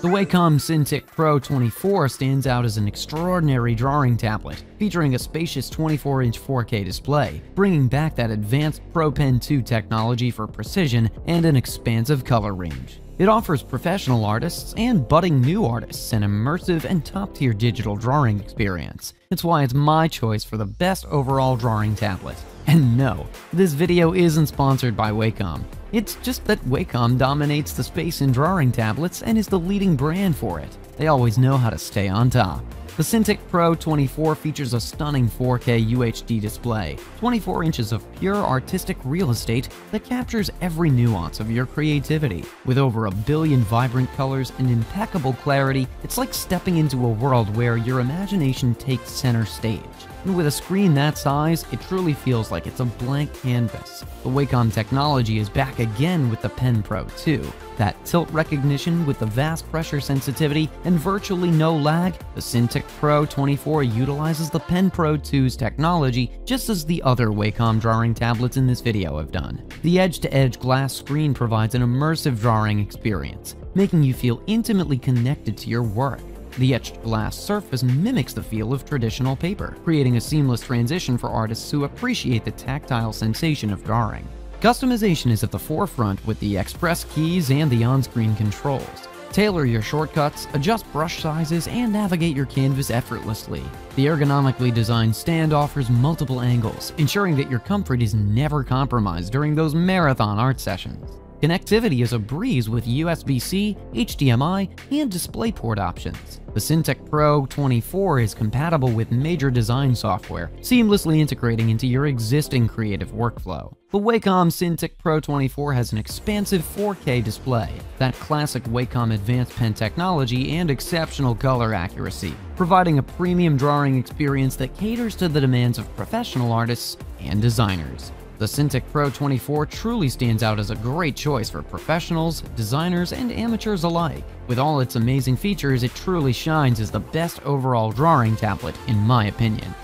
The Wacom Cintiq Pro 24 stands out as an extraordinary drawing tablet, featuring a spacious 24-inch 4K display, bringing back that advanced Pro Pen 2 technology for precision and an expansive color range. It offers professional artists and budding new artists an immersive and top-tier digital drawing experience. It's why it's my choice for the best overall drawing tablet. And no, this video isn't sponsored by Wacom. It's just that Wacom dominates the space in drawing tablets and is the leading brand for it. They always know how to stay on top. The Cintiq Pro 24 features a stunning 4K UHD display, 24 inches of pure artistic real estate that captures every nuance of your creativity. With over a billion vibrant colors and impeccable clarity, it's like stepping into a world where your imagination takes center stage. And with a screen that size, it truly feels like it's a blank canvas. The Wacom technology is back again with the Pen Pro 2. That tilt recognition with the vast pressure sensitivity and virtually no lag, the Cintiq Pro 24 utilizes the Pen Pro 2's technology just as the other Wacom drawing tablets in this video have done. The edge-to-edge -edge glass screen provides an immersive drawing experience, making you feel intimately connected to your work. The etched glass surface mimics the feel of traditional paper, creating a seamless transition for artists who appreciate the tactile sensation of drawing. Customization is at the forefront with the express keys and the on-screen controls. Tailor your shortcuts, adjust brush sizes, and navigate your canvas effortlessly. The ergonomically designed stand offers multiple angles, ensuring that your comfort is never compromised during those marathon art sessions. Connectivity is a breeze with USB-C, HDMI, and DisplayPort options. The Cintiq Pro 24 is compatible with major design software, seamlessly integrating into your existing creative workflow. The Wacom Cintiq Pro 24 has an expansive 4K display, that classic Wacom advanced pen technology, and exceptional color accuracy, providing a premium drawing experience that caters to the demands of professional artists and designers. The Cintiq Pro 24 truly stands out as a great choice for professionals, designers, and amateurs alike. With all its amazing features, it truly shines as the best overall drawing tablet, in my opinion.